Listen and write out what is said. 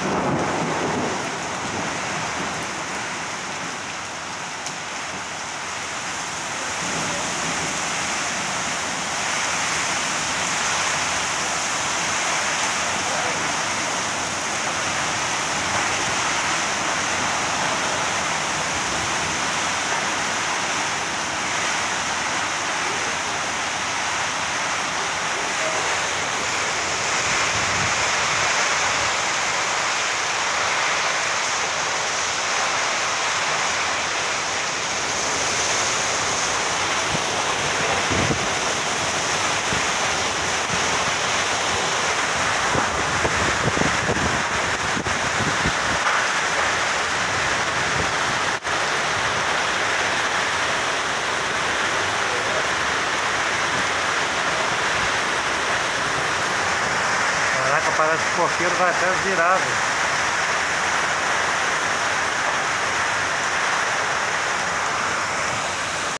you parece que o coqueiro vai até virado.